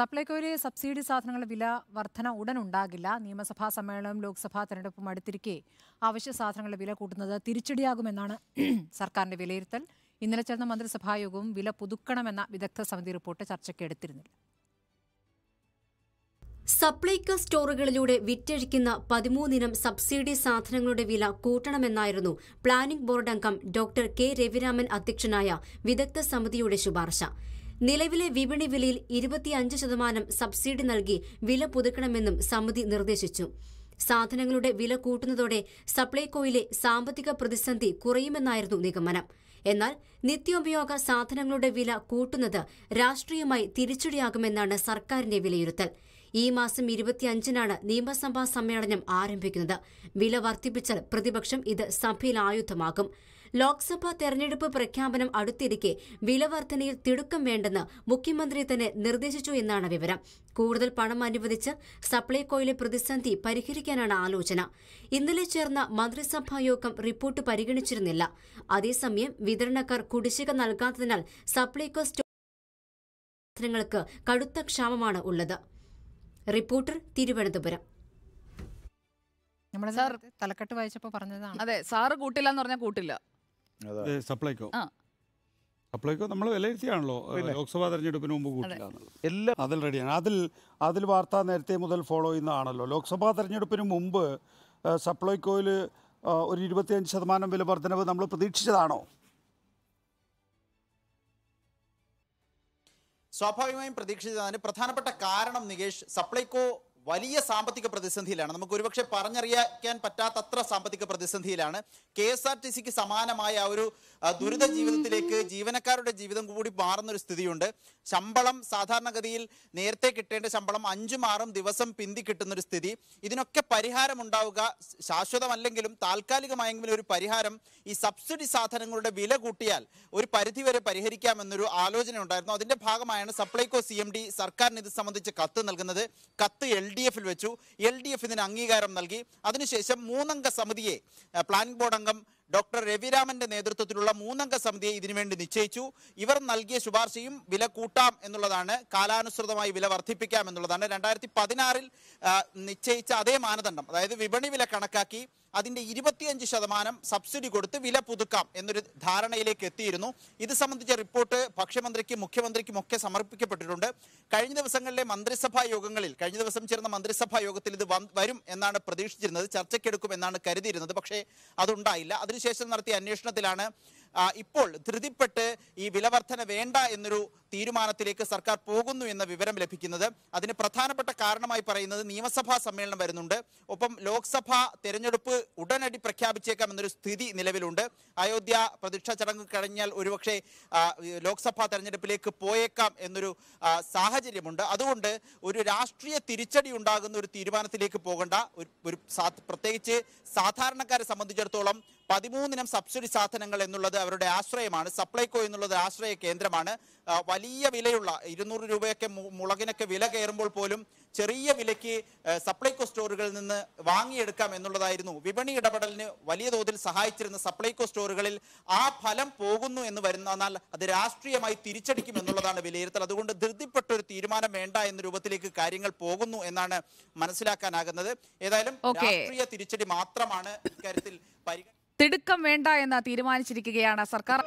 സപ്ലൈകോയിലെ subsidy സാധനങ്ങളുടെ വില വർധന ഉടൻ ഉണ്ടാകില്ല. നിയമസഭാ സമ്മേളനവും ലോക്സഭാ തെരഞ്ഞെടുപ്പും അടുത്തിരിക്കെ അവശ്യ സാധനങ്ങളുടെ വില കൂട്ടുന്നത് തിരിച്ചടിയാകുമെന്നാണ് സർക്കാരിന്റെ വിലയിരുത്തൽ. ഇന്നലെ ചേർന്ന മന്ത്രിസഭാ യോഗവും വില പുതുക്കണമെന്ന വിദഗ്ധ സമിതി റിപ്പോർട്ട് ചർച്ചയ്ക്ക് എടുത്തിരുന്നില്ല. സപ്ലൈകോ സ്റ്റോറുകളിലൂടെ വിറ്റഴിക്കുന്ന പതിമൂന്നിനം സബ്സിഡി സാധനങ്ങളുടെ വില കൂട്ടണമെന്നായിരുന്നു പ്ലാനിംഗ് ബോർഡ് അംഗം ഡോക്ടർ കെ രവിരാമൻ അധ്യക്ഷനായ വിദഗ്ധ സമിതിയുടെ ശുപാർശ. നിലവിലെ വിപണി വിലയിൽ ഇരുപത്തിയഞ്ച് ശതമാനം സബ്സിഡി നൽകി വില പുതുക്കണമെന്നും സമിതി നിർദ്ദേശിച്ചു. സാധനങ്ങളുടെ വില കൂട്ടുന്നതോടെ സപ്ലൈകോയിലെ സാമ്പത്തിക പ്രതിസന്ധി കുറയുമെന്നായിരുന്നു നിഗമനം. എന്നാൽ നിത്യോപയോഗ സാധനങ്ങളുടെ വില കൂട്ടുന്നത് രാഷ്ട്രീയമായി തിരിച്ചടിയാകുമെന്നാണ് സർക്കാരിന്റെ വിലയിരുത്തൽ. ഈ മാസം ഇരുപത്തിയഞ്ചിനാണ് നിയമസഭാ സമ്മേളനം ആരംഭിക്കുന്നത്. വില വർദ്ധിപ്പിച്ചാൽ പ്രതിപക്ഷം ഇത് സഭയിൽ ആയുധമാകും. ലോക്സഭാ തെരഞ്ഞെടുപ്പ് പ്രഖ്യാപനം അടുത്തിരിക്കെ വില വർധനയിൽ തിടുക്കം വേണ്ടെന്ന് മുഖ്യമന്ത്രി തന്നെ നിർദ്ദേശിച്ചു എന്നാണ് വിവരം. കൂടുതൽ പണം അനുവദിച്ച് സപ്ലൈകോയിലെ പ്രതിസന്ധി പരിഹരിക്കാനാണ് ആലോചന. ഇന്നലെ ചേർന്ന മന്ത്രിസഭാ യോഗം റിപ്പോർട്ട് പരിഗണിച്ചിരുന്നില്ല. അതേസമയം വിതരണക്കാർ കുടിശ്ശിക നൽകാത്തതിനാൽ സപ്ലൈകോ സ്റ്റോക്ക് കടുത്ത ക്ഷാമമാണ് ഉള്ളത്. റിപ്പോർട്ടർ തിരുവനന്തപുരം. നമ്മുടെ തലക്കെട്ട് വായിച്ചപ്പോൾ പറഞ്ഞതാണ്. അതെ സാറ് കൂട്ടില്ല എന്ന് പറഞ്ഞാൽ കൂട്ടില്ല. സപ്ലൈകോ. സപ്ലൈകോ നമ്മൾ വിലയിരുത്തിയാണല്ലോ. ലോക്സഭാ തെരഞ്ഞെടുപ്പിന് മുമ്പ് കൂട്ടില്ല എല്ലാം അതിൽ റെഡിയാണ്. അതിൽ അതിൽ വാർത്ത നേരത്തെ മുതൽ ഫോളോ ചെയ്യുന്നതാണല്ലോ. ലോക്സഭാ തെരഞ്ഞെടുപ്പിന് മുമ്പ് സപ്ലൈകോയിൽ ഒരു ഇരുപത്തിയഞ്ച് ശതമാനം വില വർധനവ് നമ്മൾ പ്രതീക്ഷിച്ചതാണോ? സ്വാഭാവികമായും പ്രതീക്ഷിച്ചതാണ് പ്രധാനപ്പെട്ട കാരണം നികേഷ് സപ്ലൈകോ വലിയ സാമ്പത്തിക പ്രതിസന്ധിയിലാണ്. നമുക്ക് ഒരുപക്ഷെ പറഞ്ഞറിയിക്കാൻ പറ്റാത്തത്ര സാമ്പത്തിക പ്രതിസന്ധിയിലാണ്. കെ എസ് ആർ ടി സിക്ക് സമാനമായ ഒരു ദുരിത ജീവിതത്തിലേക്ക് ജീവനക്കാരുടെ ജീവിതം കൂടി മാറുന്ന ഒരു സ്ഥിതിയുണ്ട്. ശമ്പളം സാധാരണഗതിയിൽ നേരത്തെ കിട്ടേണ്ട ശമ്പളം അഞ്ചും ആറും ദിവസം പിന്തി കിട്ടുന്ന ഒരു സ്ഥിതി. ഇതിനൊക്കെ പരിഹാരം ഉണ്ടാവുക ശാശ്വതമല്ലെങ്കിലും താൽക്കാലികമായെങ്കിലും ഒരു പരിഹാരം ഈ സബ്സിഡി സാധനങ്ങളുടെ വില കൂട്ടിയാൽ ഒരു പരിധിവരെ പരിഹരിക്കാമെന്നൊരു ആലോചന ഉണ്ടായിരുന്നു അതിന്റെ ഭാഗമായാണ് സപ്ലൈകോ സി എം ഡി സർക്കാരിന് ഇത് സംബന്ധിച്ച് കത്ത് നൽകുന്നത്. കത്ത് എൽ ഡി എഫിൽ വെച്ചു. എൽ ഡി എഫ് ഇതിന് അംഗീകാരം നൽകി. അതിനുശേഷം മൂന്നംഗ സമിതിയെ പ്ലാനിംഗ് ബോർഡ് അംഗം ഡോക്ടർ രവിരാമന്റെ നേതൃത്വത്തിലുള്ള മൂന്നംഗ സമിതിയെ ഇതിനുവേണ്ടി നിശ്ചയിച്ചു. ഇവർ നൽകിയ ശുപാർശയും വില കൂട്ടാം എന്നുള്ളതാണ്. കാലാനുസൃതമായി വില വർദ്ധിപ്പിക്കാം എന്നുള്ളതാണ്. രണ്ടായിരത്തി പതിനാറിൽ നിശ്ചയിച്ച അതേ മാനദണ്ഡം അതായത് വിപണി വില കണക്കാക്കി അതിന്റെ ഇരുപത്തിയഞ്ച് ശതമാനം സബ്സിഡി കൊടുത്ത് വില പുതുക്കാം എന്നൊരു ധാരണയിലേക്ക് എത്തിയിരുന്നു. ഇത് സംബന്ധിച്ച റിപ്പോർട്ട് ഭക്ഷ്യമന്ത്രിക്കും മുഖ്യമന്ത്രിക്കും ഒക്കെ സമർപ്പിക്കപ്പെട്ടിട്ടുണ്ട്. കഴിഞ്ഞ ദിവസങ്ങളിലെ മന്ത്രിസഭാ യോഗങ്ങളിൽ കഴിഞ്ഞ ദിവസം ചേർന്ന മന്ത്രിസഭാ യോഗത്തിൽ ഇത് വരും എന്നാണ് പ്രതീക്ഷിച്ചിരുന്നത്. ചർച്ചയ്ക്കെടുക്കും എന്നാണ് കരുതിയിരുന്നത്. പക്ഷേ അതുണ്ടായില്ല. അതിനുശേഷം നടത്തിയ അന്വേഷണത്തിലാണ് ഇപ്പോൾ ധൃതിപ്പെട്ട് ഈ വിലവർധന വേണ്ട എന്നൊരു തീരുമാനത്തിലേക്ക് സർക്കാർ പോകുന്നു എന്ന വിവരം ലഭിക്കുന്നത്. അതിന് പ്രധാനപ്പെട്ട കാരണമായി പറയുന്നത് നിയമസഭാ സമ്മേളനം വരുന്നുണ്ട്. ഒപ്പം ലോക്സഭാ തെരഞ്ഞെടുപ്പ് ഉടനടി പ്രഖ്യാപിച്ചേക്കാം എന്നൊരു സ്ഥിതി നിലവിലുണ്ട്. അയോധ്യ പ്രതിഷ്ഠാ ചടങ്ങ് കഴിഞ്ഞാൽ ഒരുപക്ഷെ ലോക്സഭാ തെരഞ്ഞെടുപ്പിലേക്ക് പോയേക്കാം എന്നൊരു സാഹചര്യമുണ്ട്. അതുകൊണ്ട് ഒരു രാഷ്ട്രീയ തിരിച്ചടി ഉണ്ടാകുന്ന ഒരു തീരുമാനത്തിലേക്ക് പോകേണ്ട. ഒരു പ്രത്യേകിച്ച് സാധാരണക്കാരെ സംബന്ധിച്ചിടത്തോളം പതിമൂന്നിനം സബ്സിഡി സാധനങ്ങൾ എന്നുള്ളത് അവരുടെ ആശ്രയമാണ്. സപ്ലൈകോ എന്നുള്ളത് ആശ്രയ കേന്ദ്രമാണ്. വലിയ വിലയുള്ള ഇരുന്നൂറ് രൂപയൊക്കെ മുളകിനൊക്കെ വില കയറുമ്പോൾ പോലും ചെറിയ വിലയ്ക്ക് സപ്ലൈകോ സ്റ്റോറുകളിൽ നിന്ന് വാങ്ങിയെടുക്കാം എന്നുള്ളതായിരുന്നു. വിപണി ഇടപെടലിന് വലിയ തോതിൽ സഹായിച്ചിരുന്ന സപ്ലൈകോ സ്റ്റോറുകളിൽ ആ ഫലം പോകുന്നു എന്ന് വരുന്നാൽ അത് രാഷ്ട്രീയമായി തിരിച്ചടിക്കും എന്നുള്ളതാണ് വിലയിരുത്തൽ. അതുകൊണ്ട് ധൃതിപ്പെട്ട ഒരു തീരുമാനം വേണ്ട എന്ന രൂപത്തിലേക്ക് കാര്യങ്ങൾ പോകുന്നു എന്നാണ് മനസ്സിലാക്കാനാകുന്നത്. ഏതായാലും. രാഷ്ട്രീയ തിരിച്ചടി മാത്രമാണ് ഇക്കാര്യത്തിൽ പരിഗണന തിടുക്കം വേണ്ട എന്ന് തീരുമാനിച്ചിരിക്കുകയാണ് സർക്കാർ.